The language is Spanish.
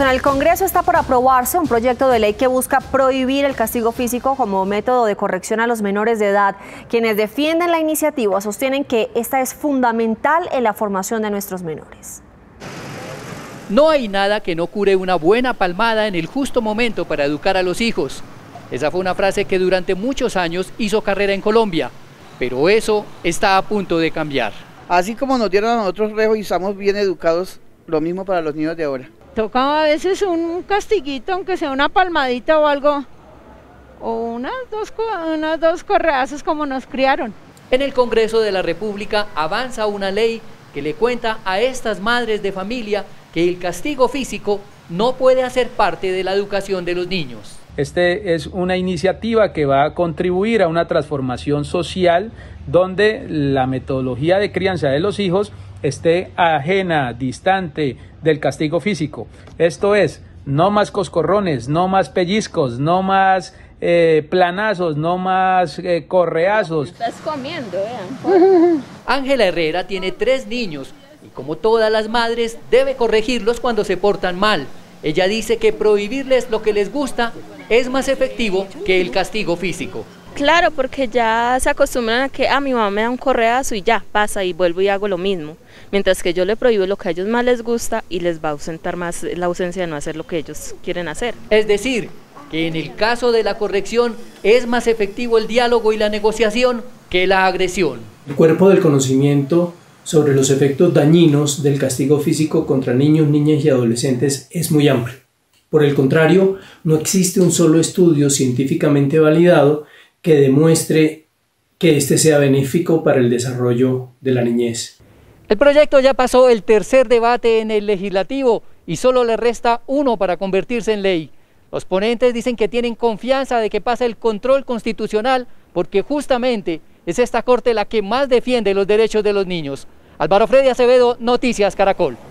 En el Congreso está por aprobarse un proyecto de ley que busca prohibir el castigo físico como método de corrección a los menores de edad. Quienes defienden la iniciativa sostienen que esta es fundamental en la formación de nuestros menores. No hay nada que no cure una buena palmada en el justo momento para educar a los hijos. Esa fue una frase que durante muchos años hizo carrera en Colombia, pero eso está a punto de cambiar. Así como nos dieron a nosotros rejo y estamos bien educados, lo mismo para los niños de ahora. Toca a veces un castiguito, aunque sea una palmadita o algo, o unas dos, unas dos correazos como nos criaron. En el Congreso de la República avanza una ley que le cuenta a estas madres de familia que el castigo físico no puede hacer parte de la educación de los niños. Este es una iniciativa que va a contribuir a una transformación social donde la metodología de crianza de los hijos esté ajena, distante del castigo físico. Esto es, no más coscorrones, no más pellizcos, no más eh, planazos, no más eh, correazos. Estás comiendo, vean. Ángela Herrera tiene tres niños y como todas las madres debe corregirlos cuando se portan mal. Ella dice que prohibirles lo que les gusta es más efectivo que el castigo físico. Claro, porque ya se acostumbran a que a ah, mi mamá me da un correazo y ya pasa y vuelvo y hago lo mismo. Mientras que yo le prohíbo lo que a ellos más les gusta y les va a ausentar más la ausencia de no hacer lo que ellos quieren hacer. Es decir, que en el caso de la corrección es más efectivo el diálogo y la negociación que la agresión. El cuerpo del conocimiento sobre los efectos dañinos del castigo físico contra niños, niñas y adolescentes es muy amplio. Por el contrario, no existe un solo estudio científicamente validado que demuestre que este sea benéfico para el desarrollo de la niñez. El proyecto ya pasó el tercer debate en el legislativo y solo le resta uno para convertirse en ley. Los ponentes dicen que tienen confianza de que pase el control constitucional porque justamente es esta Corte la que más defiende los derechos de los niños. Álvaro Freddy Acevedo, Noticias Caracol.